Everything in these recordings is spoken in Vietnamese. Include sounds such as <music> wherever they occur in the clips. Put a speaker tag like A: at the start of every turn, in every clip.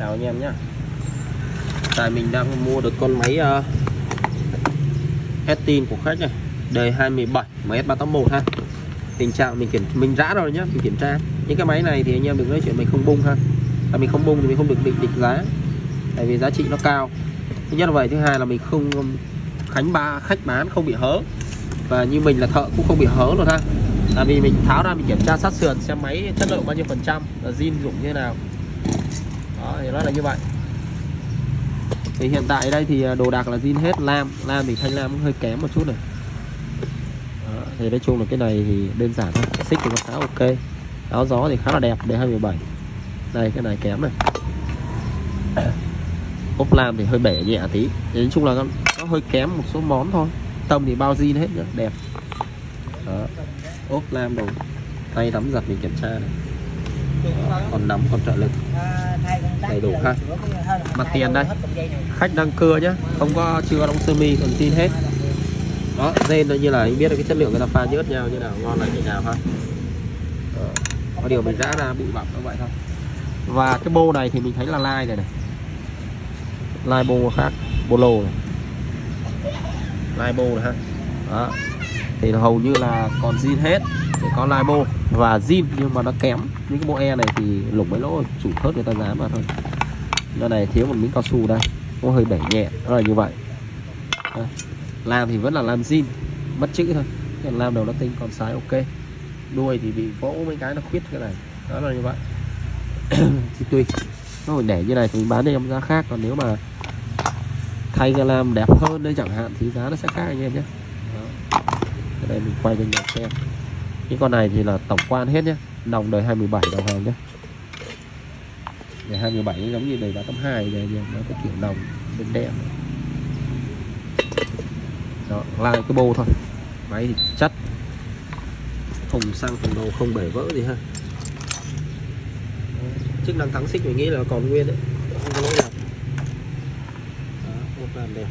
A: chào anh em nhé. Tại mình đang mua được con máy uh, Estin của khách này. Đời 217 MS381 ha. Tình trạng mình kiểm mình rã rồi nhá mình kiểm tra. Những cái máy này thì anh em đừng nói chuyện mình không bung ha. Là mình không bung thì mình không được định định giá. Tại vì giá trị nó cao. Thứ nhất là vậy thứ hai là mình không khánh ba khách bán không bị hớ. Và như mình là thợ cũng không bị hớ luôn ha. Tại vì mình tháo ra mình kiểm tra sát sườn xem máy chất lượng bao nhiêu phần trăm là zin dụng như thế nào đó thì nó là như vậy. Thì hiện tại đây thì à, đồ đạc là zin hết. Lam lam thì thanh lam cũng hơi kém một chút này. Đó, thì nói chung là cái này thì đơn giản thôi. Xích thì nó khá ok. Áo gió thì khá là đẹp để 27 đây cái này kém này. <coughs> Ốp lam thì hơi bể nhẹ tí. Thì nói chung là nó, nó hơi kém một số món thôi. Tâm thì bao zin hết nhá đẹp. Đó ốp lam đồ. Tay tắm giặt mình kiểm tra này còn nắm còn trợ lực. Đầy đủ ha. Mặt tiền đây. Khách đang cưa nhá. Không có, chưa đóng sơ mi, còn tin hết. Đó, dên nó như là anh biết được cái chất lượng người ta pha nhớt nhau như nào, ngon là như nào ha. Đó. có điều mình rã ra bụi bặm nó vậy thôi. Và cái bô này thì mình thấy là lai này này. Lai bô khác, bô lô này. Lai bô này ha. Đó thì hầu như là còn zin hết để có lai bô và zin, nhưng mà nó kém. Những cái bộ e này thì lủng mấy lỗ, chủ thớt người ta dám mà thôi. Nó này thiếu một miếng cao su đây, nó hơi bể nhẹ, nó là như vậy. Đây. lam thì vẫn là lam zin, mất chữ thôi. Còn lam đầu nó tinh còn sái ok. Đuôi thì bị vỗ mấy cái nó khuyết cái này, đó là như vậy. <coughs> Thì tùy. Nó phải để như này thì mình bán cho em giá khác, còn nếu mà thay cái làm đẹp hơn đây chẳng hạn thì giá nó sẽ khác anh em nhé cái đây mình quay cho anh em xem. Cái con này thì là tổng quan hết nhé nòng đời 217 đầu hàng nhé đời 217 giống như đời 382 này nó có kiểu nòng bên đen. Đó lai cái bô thôi. Máy thì chất. Thùng xăng thùng đầu không bể vỡ gì ha. Chức năng thắng xích mình nghĩ là còn nguyên đấy. Không có lỗi nào. Đó, làm đẹp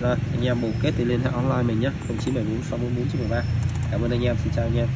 A: rồi anh em bù kết thì liên hệ online mình nhé 0974 644 913 cảm ơn anh em, xin chào anh em.